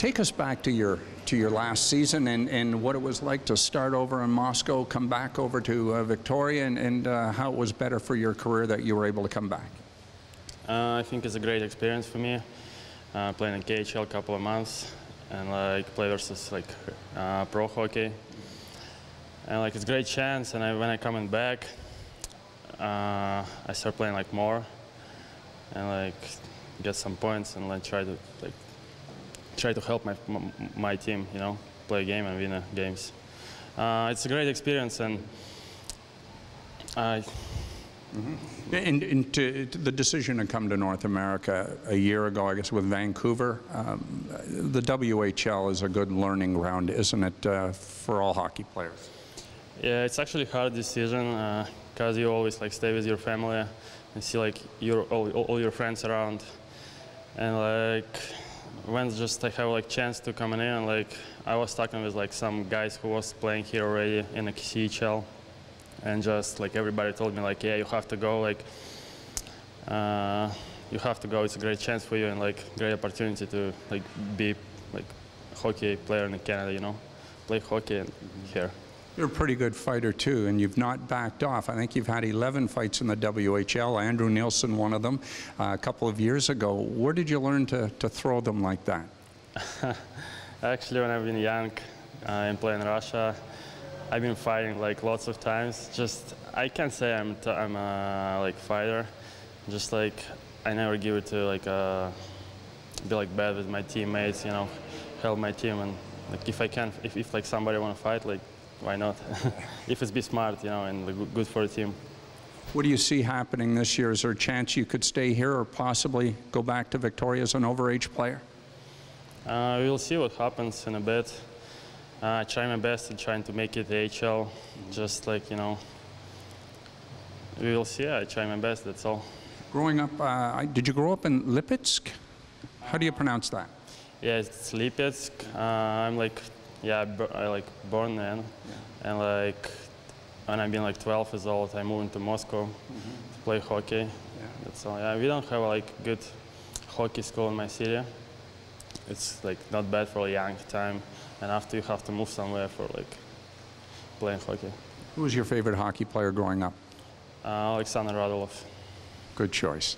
Take us back to your to your last season and, and what it was like to start over in Moscow, come back over to uh, Victoria, and, and uh, how it was better for your career that you were able to come back. Uh, I think it's a great experience for me. Uh, playing in KHL a couple of months and like play versus like uh, pro hockey. And like it's a great chance. And I, when I coming back, I start playing like more and like get some points and like try to like try to help my my team. You know, play a game and win games. Uh, it's a great experience and. I Mm-hmm. And, and to, to the decision to come to North America a year ago, I guess, with Vancouver, um, the WHL is a good learning ground, isn't it, uh, for all hockey players? Yeah, it's actually a hard decision because uh, you always like stay with your family and see like your all, all your friends around, and like when just I have like chance to come in, and like I was talking with like some guys who was playing here already in the CHL and just like everybody told me like yeah you have to go like uh, you have to go. It's a great chance for you and like great opportunity to like be like hockey player in Canada you know? Play hockey here you're a pretty good fighter too and you've not backed off I think you've had 11 fights in the WHL Andrew Nielsen one of them uh, a couple of years ago where did you learn to, to throw them like that actually when I've been young uh, and playing Russia I've been fighting like lots of times. Just I can't say I'm t I'm a like fighter. Just like I never give it to like uh, be like bad with my teammates. You know, help my team and like if I can, if, if like somebody want to fight, like why not? if it's be smart, you know, and good for the team. What do you see happening this year? Is there a chance you could stay here or possibly go back to Victoria as an overage player? Uh, we'll see what happens in a bit. Uh, I try my best in trying to make it the HL, just like, you know, we will see. I try my best, that's all. Growing up, uh, did you grow up in Lipetsk? How do you pronounce that? Yeah, it's Lipetsk. Uh, I'm like, yeah, I like born then. Yeah. And like, when I've been like 12 years old, I moved to Moscow mm -hmm. to play hockey. Yeah. That's all. Yeah, we don't have like good hockey school in my city. It's like not bad for a young time and after you have to move somewhere for like playing hockey. Who was your favorite hockey player growing up? Uh, Alexander Radulov. Good choice.